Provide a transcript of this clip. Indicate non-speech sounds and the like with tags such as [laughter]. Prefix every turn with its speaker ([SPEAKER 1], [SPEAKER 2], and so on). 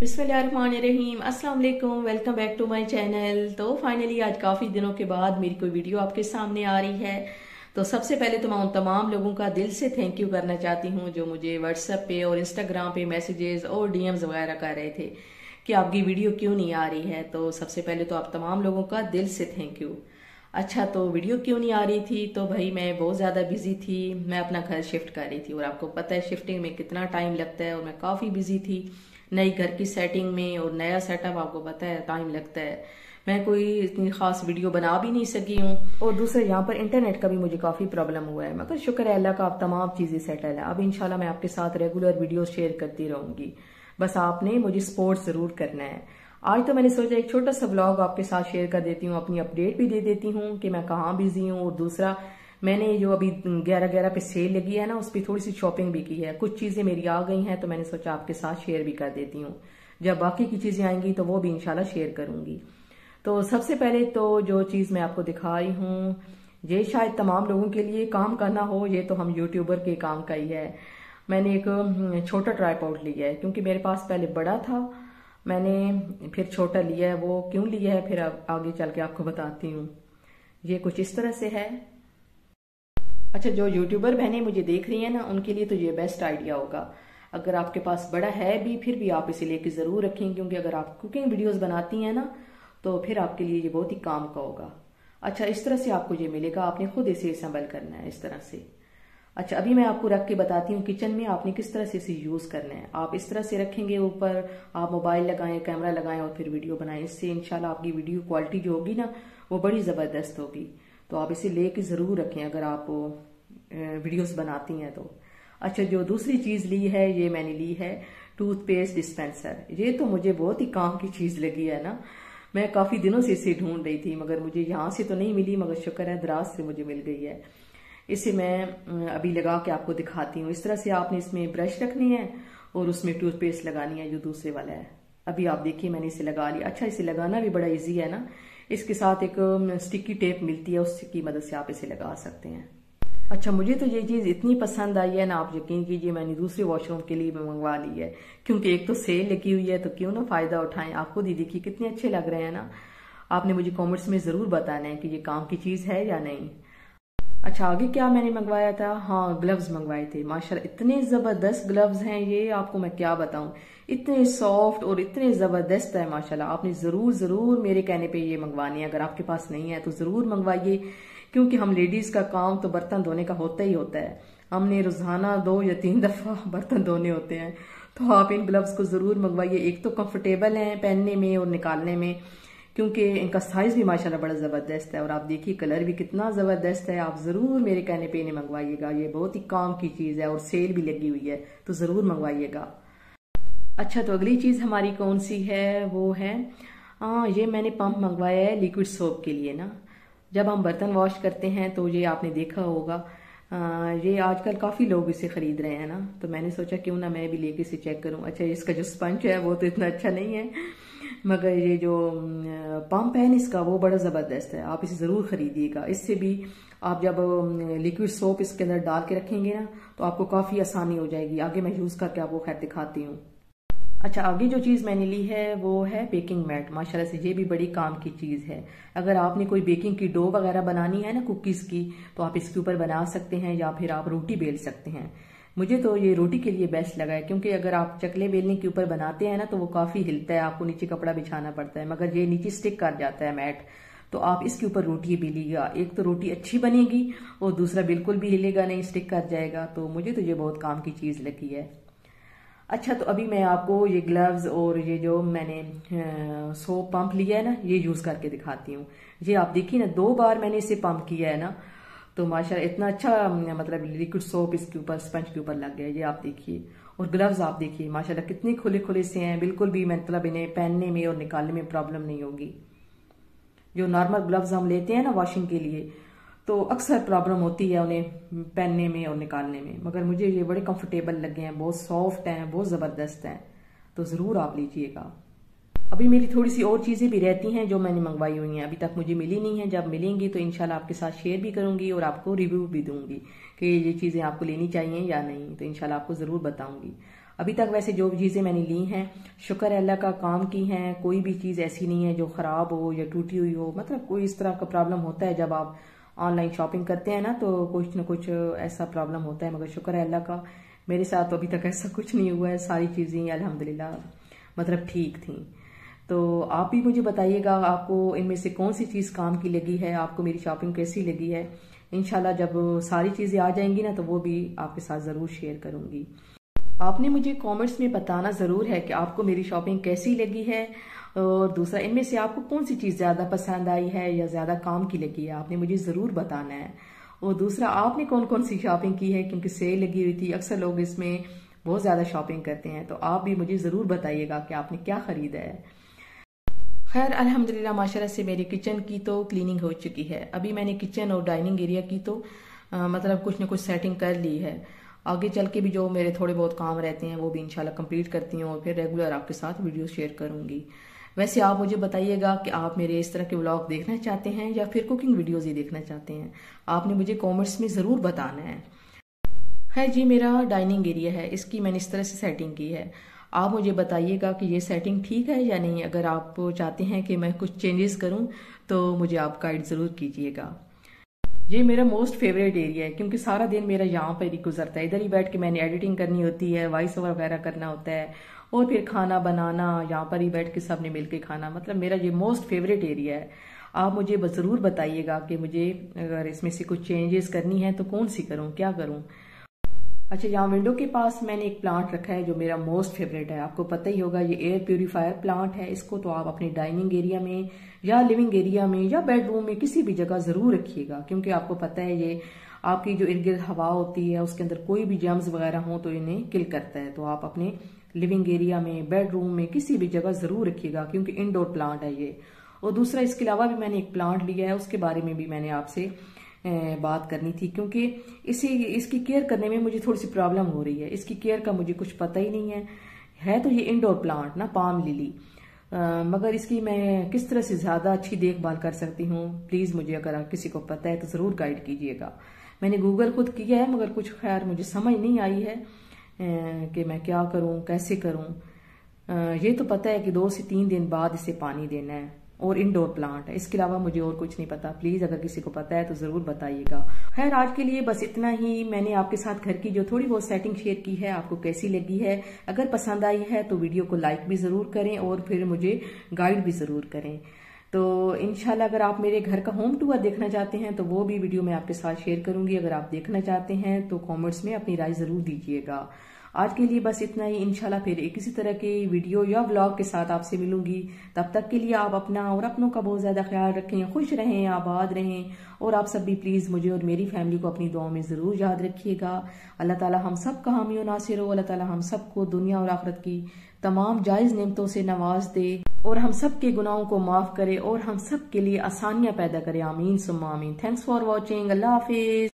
[SPEAKER 1] बिस्मिल्लाहिर्रहमानिर्रहीम अस्सलाम वालेकुम welcome back to my channel तो फाइनली आज काफ़ी दिनों के बाद मेरी कोई वीडियो आपके सामने आ रही है। तो सबसे पहले तो मैं उन तमाम लोगों का दिल से थैंक यू करना चाहती हूँ, जो मुझे व्हाट्सएप पे और इंस्टाग्राम पे मैसेजेस और डीएम्स वगैरह कर रहे थे कि आपकी वीडियो क्यों नहीं आ रही है। तो सबसे पहले तो आप तमाम लोगों का दिल से थैंक यू अच्छा तो वीडियो क्यों नहीं आ रही थी? तो भाई मैं बहुत ज़्यादा बिज़ी थी, मैं अपना घर शिफ्ट कर रही थी और आपको पता है शिफ्टिंग में कितना टाइम लगता है और मैं काफ़ी बिज़ी थी। नई घर की सेटिंग में और नया सेटअप आपको पता है टाइम लगता है। मैं कोई इतनी खास वीडियो बना भी नहीं सकी हूँ। और दूसरे, यहाँ पर इंटरनेट का भी मुझे काफ़ी प्रॉब्लम हुआ है। मगर शुक्र है अल्लाह का आप तमाम चीज़ें सेटल है। अब इंशाल्लाह मैं आपके साथ रेगुलर वीडियो शेयर करती रहूँगी। बस आपने मुझे सपोर्ट ज़रूर करना है। आज तो मैंने सोचा एक छोटा सा ब्लॉग आपके साथ शेयर कर देती हूँ, अपनी अपडेट भी दे देती हूँ कि मैं कहाँ बिज़ी हूँ। और दूसरा मैंने जो अभी ग्यारह ग्यारह पे सेल लगी है ना, उस पर थोड़ी सी शॉपिंग भी की है। कुछ चीज़ें मेरी आ गई हैं तो मैंने सोचा आपके साथ शेयर भी कर देती हूँ। जब बाकी की चीज़ें आएँगी तो वो भी इंशाल्लाह शेयर करूँगी। तो सबसे पहले तो जो चीज़ मैं आपको दिखा रही हूँ, ये शायद तमाम लोगों के लिए काम करना हो, ये तो हम यूट्यूबर के काम का ही है। मैंने एक छोटा ट्राईपॉड लिया है, क्योंकि मेरे पास पहले बड़ा था। मैंने फिर छोटा लिया है, वो क्यों लिया है, फिर आगे चल के आपको बताती हूँ। ये कुछ इस तरह से है। अच्छा जो यूट्यूबर बहनें मुझे देख रही हैं ना, उनके लिए तो ये बेस्ट आइडिया होगा। अगर आपके पास बड़ा है भी, फिर भी आप इसे लेके ज़रूर रखें, क्योंकि अगर आप कुकिंग वीडियोस बनाती हैं ना तो फिर आपके लिए ये बहुत ही काम का होगा। अच्छा इस तरह से आपको ये मिलेगा, आपने खुद इसे संभल करना है, इस तरह से। अच्छा अभी मैं आपको रख के बताती हूँ किचन में आपने किस तरह से इसे यूज़ करना है। आप इस तरह से रखेंगे ऊपर, आप मोबाइल लगाएँ कैमरा लगाएँ और फिर वीडियो बनाएँ। इससे इनशाला आपकी वीडियो क्वालिटी जो होगी ना, वो बड़ी ज़बरदस्त होगी। तो आप इसे लेके ज़रूर रखें अगर आप वीडियोस बनाती हैं तो। अच्छा जो दूसरी चीज़ ली है, ये मैंने ली है टूथपेस्ट डिस्पेंसर ये तो मुझे बहुत ही काम की चीज़ लगी है ना। मैं काफ़ी दिनों से इसे ढूंढ रही थी, मगर मुझे यहाँ से तो नहीं मिली, मगर शुक्र है, दराज से मुझे मिल गई है। इसे मैं अभी लगा के आपको दिखाती हूँ। इस तरह से आपने इसमें ब्रश रखनी है और उसमें टूथपेस्ट लगानी है, जो दूसरे वाला है। अभी आप देखिए, मैंने इसे लगा लिया। अच्छा इसे लगाना भी बड़ा इजी है ना। इसके साथ एक स्टिकी टेप मिलती है, उसकी मदद से आप इसे लगा सकते हैं। अच्छा मुझे तो ये चीज़ इतनी पसंद आई है ना, आप यकीन कीजिए, मैंने दूसरे वॉशरूम के लिए मंगवा ली है। क्योंकि एक तो सेल लगी हुई है तो क्यों ना फ़ायदा उठाएँ? आपको दीदी की कितने अच्छे लग रहे हैं ना? आपने मुझे कॉमेंट्स में ज़रूर बताना है कि ये काम की चीज़ है या नहीं। अच्छा आगे क्या मैंने मंगवाया था? हाँ ग्लव्स मंगवाए थे। माशा इतने ज़बरदस्त ग्लव्स हैं ये, आपको मैं क्या बताऊँ? इतने सॉफ्ट और इतने ज़बरदस्त है, माशाल्लाह। आपने ज़रूर ज़रूर मेरे कहने पे ये मंगवानी है। अगर आपके पास नहीं है तो ज़रूर मंगवाइए। क्योंकि हम लेडीज़ का काम तो बर्तन धोने का होता ही होता है। हमने रोज़ाना दो या तीन दफ़ा [laughs] बर्तन धोने होते हैं। तो आप इन ग्लव्स को ज़रूर मंगवाइए। एक तो कंफर्टेबल हैं पहनने में और निकालने में। क्योंकि इनका साइज़ भी माशाल्लाह बड़ा ज़बरदस्त है और आप देखिए कलर भी कितना ज़बरदस्त है। आप ज़रूर मेरे कहने पे इन्हें मंगवाइएगा। ये बहुत ही काम की चीज़ है और सेल भी लगी हुई है तो ज़रूर मंगवाइएगा। अच्छा तो अगली चीज़ हमारी कौन सी है? वो है हाँ ये मैंने पंप मंगवाया है लिक्विड सोप के लिए ना। जब हम बर्तन वॉश करते हैं तो ये आपने देखा होगा। आ, ये आजकल काफ़ी लोग इसे ख़रीद रहे हैं ना। तो मैंने सोचा क्यों ना मैं भी लेके इसे चेक करूँ। अच्छा इसका जो स्पंज है वो तो इतना अच्छा नहीं है। मगर ये जो पंप है ना इसका वो बड़ा ज़बरदस्त है। आप इसे ज़रूर ख़रीदिएगा। इससे भी आप जब लिक्विड सोप इसके अंदर डाल के रखेंगे ना तो आपको काफ़ी आसानी हो जाएगी। आगे मैं यूज़ करके आपको खैर दिखाती हूँ। अच्छा आगे जो चीज़ मैंने ली है, वो है बेकिंग मैट माशाल्लाह से ये भी बड़ी काम की चीज़ है। अगर आपने कोई बेकिंग की डो वगैरह बनानी है ना कुकीज़ की तो आप इसके ऊपर बना सकते हैं या फिर आप रोटी बेल सकते हैं। मुझे तो ये रोटी के लिए बेस्ट लगा है, क्योंकि अगर आप चकले बेलने के ऊपर बनाते हैं ना तो वो काफ़ी हिलता है, आपको नीचे कपड़ा बिछाना पड़ता है, मगर ये नीचे स्टिक कर जाता है मैट तो आप इसके ऊपर रोटी बेलिएगा। एक तो रोटी अच्छी बनेगी, और दूसरा बिल्कुल भी हिलेगा नहीं स्टिक कर जाएगा तो मुझे तो ये बहुत काम की चीज़ लगी है। अच्छा तो अभी मैं आपको ये ग्लव्स और ये जो मैंने सोप पंप लिया है ना, ये यूज़ करके दिखाती हूँ। ये आप देखिए ना, दो बार मैंने इसे पंप किया है ना तो माशा इतना अच्छा मतलब लिक्विड सोप इसके ऊपर स्पंज के ऊपर लग गया, ये आप देखिए। और ग्लव्स आप देखिए, माशाल्लाह कितने खुले खुले से हैं, बिल्कुल भी मतलब इन्हें पहनने में और निकालने में प्रॉब्लम नहीं होगी। जो नॉर्मल ग्लव्स हम लेते हैं ना वॉशिंग के लिए तो अक्सर प्रॉब्लम होती है उन्हें पहनने में और निकालने में। मगर मुझे ये बड़े कंफर्टेबल लगे हैं, बहुत सॉफ्ट हैं, बहुत ज़बरदस्त हैं। तो ज़रूर आप लीजिएगा। अभी मेरी थोड़ी सी और चीज़ें भी रहती हैं जो मैंने मंगवाई हुई हैं। अभी तक मुझे मिली नहीं है। जब मिलेंगी तो इनशाला आपके साथ शेयर भी करूँगी और आपको रिव्यू भी दूँगी कि ये चीज़ें आपको लेनी चाहिए या नहीं। तो इनशाला आपको ज़रूर बताऊँगी। अभी तक वैसे जो चीज़ें मैंने ली हैं, शुक्र अल्लाह का काम की हैं। कोई भी चीज़ ऐसी नहीं है जो ख़राब हो या टूटी हुई हो। मतलब कोई इस तरह का प्रॉब्लम होता है जब आप ऑनलाइन शॉपिंग करते हैं ना तो कुछ ना कुछ ऐसा प्रॉब्लम होता है। मगर शुक्र है अल्लाह का, मेरे साथ तो अभी तक ऐसा कुछ नहीं हुआ है। सारी चीज़ें अल्हम्दुलिल्लाह मतलब ठीक थी। तो आप भी मुझे बताइएगा आपको इनमें से कौन सी चीज़ काम की लगी है, आपको मेरी शॉपिंग कैसी लगी है। इनशाला जब सारी चीज़ें आ जाएँगी ना तो वो भी आपके साथ ज़रूर शेयर करूँगी। आपने मुझे कमेंट्स में बताना ज़रूर है कि आपको मेरी शॉपिंग कैसी लगी है, और दूसरा, इनमें से आपको कौन सी चीज़ ज़्यादा पसंद आई है या ज़्यादा काम की लगी है, आपने मुझे ज़रूर बताना है। और दूसरा, आपने कौन कौन सी शॉपिंग की है, क्योंकि सेल लगी हुई थी, अक्सर लोग इसमें बहुत ज़्यादा शॉपिंग करते हैं तो आप भी मुझे ज़रूर बताइएगा कि आपने क्या ख़रीदा है। खैर अल्हम्दुलिल्लाह माशाल्लाह से मेरी किचन की तो क्लीनिंग हो चुकी है। अभी मैंने किचन और डाइनिंग एरिया की तो आ, मतलब कुछ ना कुछ सेटिंग कर ली है। आगे चल के भी जो मेरे थोड़े बहुत काम रहते हैं वो भी इंशाल्लाह कंप्लीट करती हूँ और फिर रेगुलर आपके साथ वीडियो शेयर करूँगी। वैसे आप मुझे बताइएगा कि आप मेरे इस तरह के व्लॉग देखना चाहते हैं या फिर कुकिंग वीडियोज़ ही देखना चाहते हैं। आपने मुझे कॉमेंट्स में ज़रूर बताना है। है जी मेरा डाइनिंग एरिया है इसकी मैंने इस तरह से सेटिंग की है। आप मुझे बताइएगा कि ये सेटिंग ठीक है या नहीं? अगर आप चाहते हैं कि मैं कुछ चेंजेस करूँ तो मुझे आप गाइड ज़रूर कीजिएगा। ये मेरा मोस्ट फेवरेट एरिया है, क्योंकि सारा दिन मेरा यहाँ पर ही गुजरता है। इधर ही बैठ के मैंने एडिटिंग करनी होती है वॉइस ओवर वगैरह करना होता है, और फिर खाना बनाना, यहाँ पर ही बैठ के सबने मिल के खाना। मतलब मेरा ये मोस्ट फेवरेट एरिया है। आप मुझे ज़रूर बताइएगा कि मुझे अगर इसमें से कुछ चेंजेस करनी है तो कौन सी करूँ, क्या करूँ? अच्छा यहाँ विंडो के पास मैंने एक प्लांट रखा है जो मेरा मोस्ट फेवरेट है। आपको पता ही होगा, ये एयर प्योरीफायर प्लांट है। इसको तो आप अपने डाइनिंग एरिया में या लिविंग एरिया में या बेडरूम में किसी भी जगह ज़रूर रखिएगा, क्योंकि आपको पता है ये आपकी जो इर्द गिर्द हवा होती है, उसके अंदर कोई भी जर्म्स वगैरह हो तो इन्हें किल करता है। तो आप अपने लिविंग एरिया में बेडरूम में किसी भी जगह ज़रूर रखिएगा, क्योंकि इनडोर प्लांट है ये। और दूसरा, इसके अलावा भी मैंने एक प्लांट लिया है, उसके बारे में भी मैंने आपसे बात करनी थी क्योंकि इसी इसकी केयर करने में मुझे थोड़ी सी प्रॉब्लम हो रही है। इसकी केयर का मुझे कुछ पता ही नहीं है। है तो ये इंडोर प्लांट ना पाम लिली आ, मगर इसकी मैं किस तरह से ज़्यादा अच्छी देखभाल कर सकती हूँ? प्लीज़ मुझे अगर किसी को पता है तो ज़रूर गाइड कीजिएगा। मैंने गूगल खुद किया है मगर कुछ खैर मुझे समझ नहीं आई है कि मैं क्या करूँ कैसे करूँ। ये तो पता है कि दो से तीन दिन बाद इसे पानी देना है। और इंडोर प्लांट इसके अलावा मुझे और कुछ नहीं पता। प्लीज़ अगर किसी को पता है तो ज़रूर बताइएगा। खैर, आज के लिए बस इतना ही। मैंने आपके साथ घर की जो थोड़ी बहुत सेटिंग शेयर की है, आपको कैसी लगी है? अगर पसंद आई है तो वीडियो को लाइक भी ज़रूर करें और फिर मुझे गाइड भी ज़रूर करें। तो इनशाला अगर आप मेरे घर का होम टूर देखना चाहते हैं तो वो भी वीडियो मैं आपके साथ शेयर करूँगी। अगर आप देखना चाहते हैं तो कॉमेंट्स में अपनी राय ज़रूर दीजिएगा। आज के लिए बस इतना ही। इनशाला फिर एक इसी तरह के वीडियो या ब्लॉग के साथ आपसे मिलूँगी। तब तक के लिए आप अपना और अपनों का बहुत ज़्यादा ख्याल रखें, खुश रहें, आबाद रहें। और आप सब भी प्लीज़ मुझे और मेरी फैमिली को अपनी दुआओं में ज़रूर याद रखिएगा। अल्लाह ताला हम सब का हामी नासिर हो। अल्लाह ताला हम सबको दुनिया और आखरत की तमाम जायज़ नियमतों से नवाज़ दे और हम सब के गुनाहों को माफ़ करे और हम सब के लिए आसानियाँ पैदा करे। आमीन सुम आमीन। थैंक्स फॉर वॉचिंग अल्लाह हाफिज।